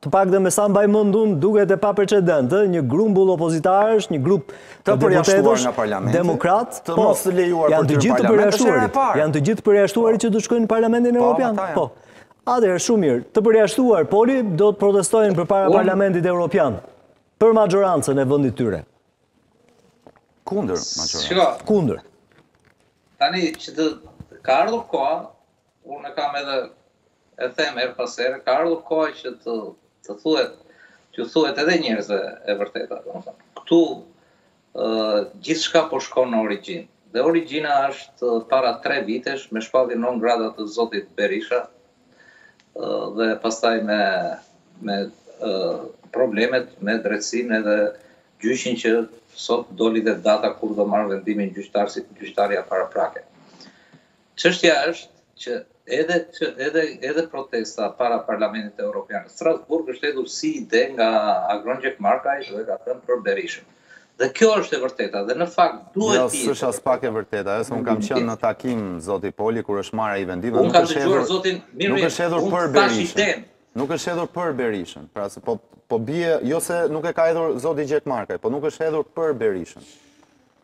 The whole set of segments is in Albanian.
të paktën me sa mbaj mend unë duket e paprecedentë, një grumbull opozitarësh, një grup deputetësh, nga parlamenti, demokratë, të po, mos të lejuar për të gjithë parlamentit, janë të gjithë të përjashtuarit po. që të shkojnë në parlamentin po, Europian. Po, Atëherë, është shumë mirë, të përjashtuar, Poli do të protestojnë përpara parlamentit Europian, për maxhorancën e vendit të tyre. Kundër, maxhorancën. Kundër. Tani, që të ka ardhur koha, Unë e kam edhe e them herë pas here, ka ardhur koha që t'u thuhet, t'u thuhet edhe njerëzve e vërteta, domethënë. Këtu gjithçka po shkon në origjinë. Dhe origjina është para tre vitesh me shpalljen non grata të zotit Berisha dhe pastaj me me problemet me drejtësinë edhe gjyqin që sot doli dhe data kur do marrë vendimin gjyqtarja si gjyqtarja paraprake. Çështja është që edhe që edhe edhe protesta para Parlamentit Europian në Strasburg është hedhur si ide nga Agron Gjekmarkaj që e ka thënë për Berishën. Dhe kjo është e vërteta dhe në fakt duhet të jetë. Jo, s'është aspak e vërteta. A jo se unë kam qenë në takim zoti Poli kur është marrë ai vendim dhe nuk është hedhur zotin, mirë, nuk është hedhur për Berishën. Nuk është hedhur për Berishën. Pra se po po bie, jo se nuk e ka hedhur zoti Gjekmarkaj, po nuk është hedhur për Berishën.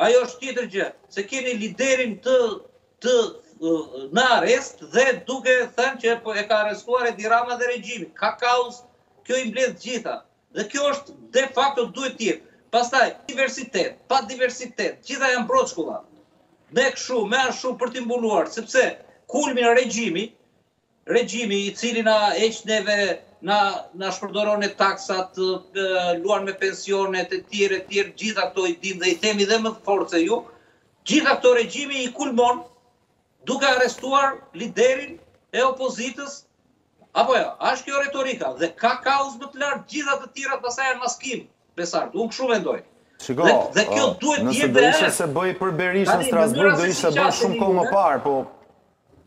Ajo është tjetër gjë, se keni liderin të të në arrest dhe duke thënë që po e ka arrestuar Edi Rama dhe regjimi. Ka kauzë, kjo i mbledh të gjitha. Dhe kjo është de facto duhet të jetë. Pastaj diversitet, pa diversitet, të gjitha janë broçkulla. Me kështu, me ashtu për t'i mbuluar, sepse kulmin regjimi Regjimi i cili na heq neve na na shpërdoron ne taksat, luan me pensionet etj etj të gjitha këto i dimë dhe i themi dhe më fort se ju, gjitha këto regjimi i kulmon duke arrestuar liderin e opozitës apo jo, a është kjo retorika dhe s'ka kauzë më të lartë gjitha të tjerat pastaj janë maskim Besart, unë kështu mendoj. Shiko, nëse do ishte të bëhej për Berishën në Strasburg do ishte bërë shumë kohë më parë, po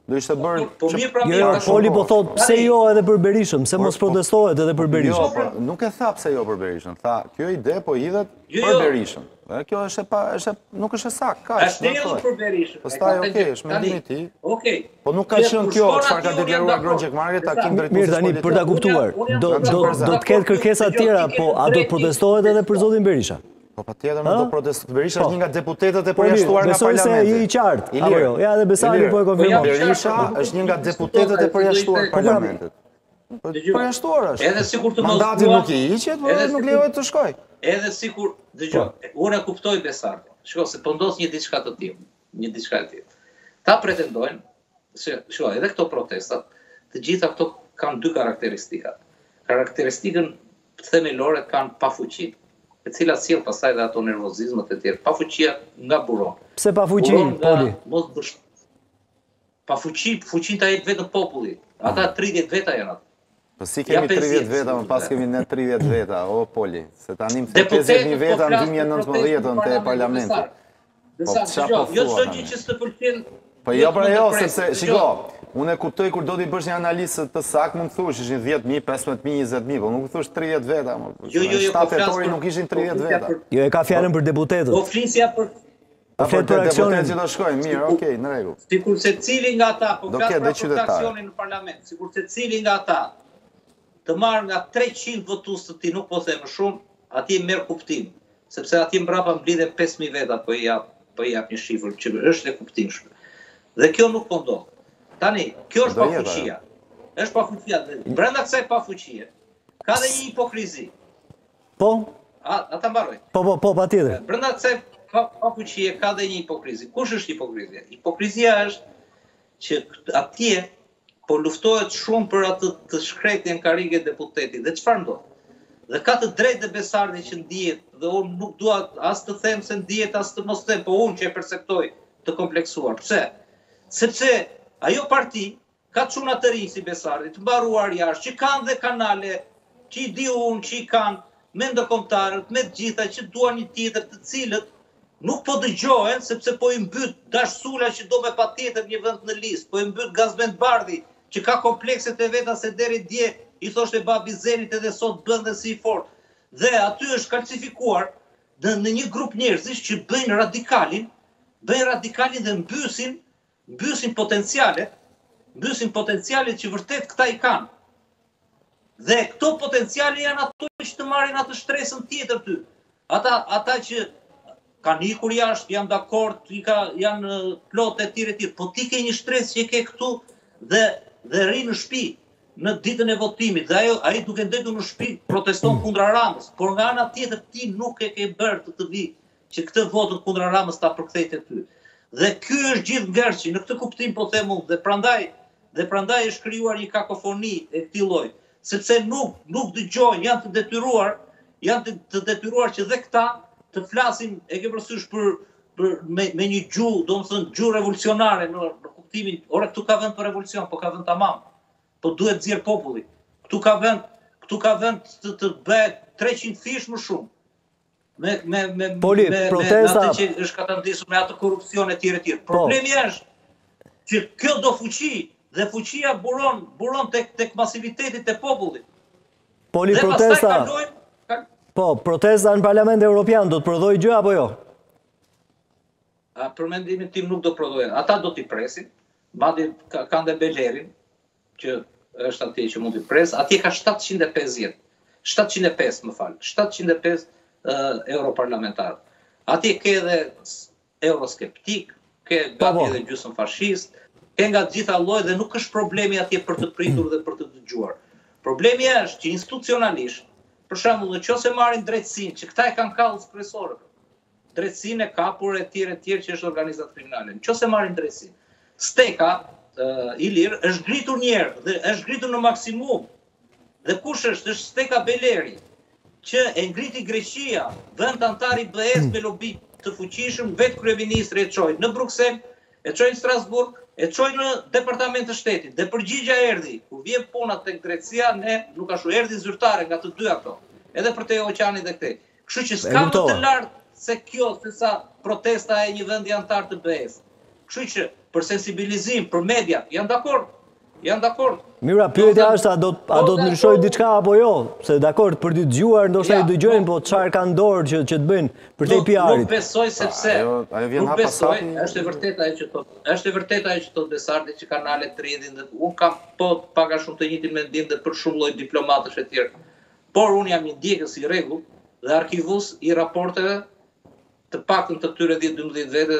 Do ishte bërë... Po, po mirë pra mirë... Jo, Poli po thotë pse jo edhe për Berishën, pse mos pro- protestohet edhe për Berishën. Jo, po, nuk e tha pse jo për Berishën, tha kjo ide po hidhet jo, për jo. Berishën. Dhe kjo është pa, është nuk është e saktë, ka. Është deri edhe për Berishën. Pastaj, okay, është mendimi i tij. Okej. Po nuk ka qenë kjo, çfarë ka deklaruar Agron Gjekmarkaj, ta kemi drejtuar. Mirë tani për ta kuptuar. Do do do të ketë kërkesa të tjera, po a do të protestohet edhe për zotin Berisha? Po patjetër ne do protestojmë, Berisha është po. një nga deputetët e po, përjashtuar nga parlamenti. Besoj se je i qartë, apo jo? Ja, dhe Besarti po e po konfirmon. Berisha është një nga deputetët e përjashtuar të parlamentit. Përjashtuar është. Edhe sikur të mos Mandati nuk i hiqet, por nuk lejohet të shkojë. Edhe sikur, dëgjo, unë e kuptoj Besart. Shiko, se po ndodh një diçka e tillë. një diçka e tillë. Ta pretendojnë se shiko, edhe këto protestat, të gjitha këto kanë dy karakteristika. Karakteristikën themelore kanë pafuqinë, e cila sjell pastaj dhe ato nervozizmat e tjera. Pafuqia nga buron. Pse pafuqi, Poli? Mos Pafuqi, fuqinë ta jep vetëm populli. Ata 30 veta janë ata. Po si kemi 30 veta, më pas kemi ne 30 veta, o Poli, se ta një më të 50.000 veta në 2019 në të parlamentit. Po të ça po thua tani? Po jo pra jo, sepse, shiko, unë e kuptoj kur do t'i bësh një analizë të saktë, mund të thush, ishin 10.000, 15.000, 20.000, po nuk thush 30 veta, mo, jo, jo, jo, po flas për... nuk ishin 30 veta. Jo, e ka fjalën për deputetët. Po flisja për... Po flet për aksionin që do shkojnë, mirë, ok, në rregull. Sikur secili nga ata, po flas për aksionin në parlament, sikur secili nga ata të marrë nga 300 votues të tij, nuk po them më shumë, atje merr kuptim, sepse atje mbrapa mblidhen 5000 veta, po i jap, po i jap një shifër që është e kuptimshme. Dhe kjo nuk po ndodh. Tani, kjo është pafuqia. Është pafuqia. Brenda kësaj pafuqie ka dhe një hipokrizi. Po? A, a ta mbaroj? Po, po, po, patjetër. Brenda kësaj pafuqie ka dhe një hipokrizi. Kush është hipokrizia? Hipokrizia është që atje po luftohet shumë për atë të shkretën karrige deputeti. Dhe çfarë ndodh? Dhe ka të drejtë dhe Besarti që ndihet, dhe unë nuk dua as të them se ndihet, as të mos them, po unë që e perceptoj të kompleksuar. Pse? Sepse ajo parti, Ka çuna të rinj si Besarti, të mbaruar jashtë, që kanë dhe kanale, që i di unë, që i kanë me ndërkombëtarët, me të gjitha që duan një tjetër të cilët nuk po dëgjohen sepse po i mbyt Dash Sula që do me patjetër një vend në listë, po i mbyt Gazment Bardhi që ka komplekset e veta se deri dje i thoshte babi Zenit edhe sot bën dhe si i fortë. Dhe aty është kalcifikuar në, në një grup njerëzish që bëjnë radikalin, bëjnë radikalin dhe mbysin Mbysin potencialet, mbysin potencialet që vërtet këta i kanë. Dhe këto potenciale janë ato që të marrin atë shtresën tjetër ty. Ata, ata që kanë ikur jashtë, jam dakord, ika, janë plot e tjerë e, po ti ke një shtresë që e ke këtu dhe dhe rri në shpi në ditën e votimit dhe ajo ai duke ndenjur në shpi proteston mm. kundra Ramës, por nga ana tjetër ti nuk e ke bërë të të vijë Që këtë votën kundra Ramës ta përkthejë te ty. Dhe ky është gjithë ngërçi, në këtë kuptim po them unë dhe prandaj dhe prandaj është krijuar një kakofoni e këtij lloji, sepse nuk nuk dëgjojnë, janë të detyruar, janë të, të detyruar që dhe këta të flasin, e ke parasysh për për me, me një gjuhë, domethënë gjuhë revolucionare në, në kuptimin, ore këtu ka vend për revolucion, po ka vend tamam. Po duhet nxjerrë populli. Këtu ka vend, këtu ka vend të, të bëhet 300 fish më shumë. Me, me, me, Poli, me, protesta... me atë që është katandisur me atë korrupsion e tjera e tjera. Po. Problemi po. është që kjo do fuqi dhe fuqia buron, buron tek, tek masiviteti i popullit. Poli, dhe protesta... Kalojnë, kal... Po, protesta në Parlament Europian do të prodhojë gjë apo jo? A, për mendimin tim nuk do të prodhojë. Ata do t'i presin, madje kanë dhe Belerin, që është atje që mund t'i presë, atje ka 750, 705 më fal, 705 uh, europarlamentarë. Atje ke edhe euroskeptikë, ke po, gati po. edhe gjysmë fashistë, ke nga të gjitha llojet dhe nuk është problemi atje për të pritur dhe për të dëgjuar. Problemi është që institucionalisht, për shembull, në qoftë se marrim drejtësinë që këta e kanë kauzë kryesore, drejtësinë e kapur e tjera e tjera që është organizatë kriminale. Në qoftë se marrim drejtësinë, steka Ilir është ngritur një herë dhe është ngritur në maksimum. Dhe kush është, është steka Beleri, që e ngriti Greqia, vend anëtar i BE-së hmm. me lobim të fuqishëm, vetë kryeministri e çoi në Bruksel, e çoi në Strasburg, e çoi në Departament të Shtetit. Dhe përgjigja erdhi, kur vjen puna te drejtësia, ne nuk ashtu erdhi zyrtare nga të dyja ato, edhe përtej oqeanit dhe këtej. Kështu që s'ka më të lartë se kjo, se sa protesta e një vendi anëtar të BE-së. Kështu që për sensibilizim, për media, jam dakord, jam dakord. Mirë, pyetja është, a do, a do të ndryshojë diçka apo jo? Se dakord, për të dëgjuar, ndoshta ja, i dëgjojnë, po çfarë kanë në dorë që, që të bëjnë përtej PR-it? Nuk besoj sepse, ajo, ajo vjen nuk besoj, pasati... është e vërtetë ajo që thotë, është e vërtetë ajo që thotë Besardi që kanalet të rrjedhin dhe unë kam po pak a shumë të njëjtin mendim dhe për shumë lloj diplomatësh e tjerë. Por unë jam një ndjekës i rregullt dhe arkivues i raporteve, të paktën të këtyre dhjetë-dymbëdhjetë viteve,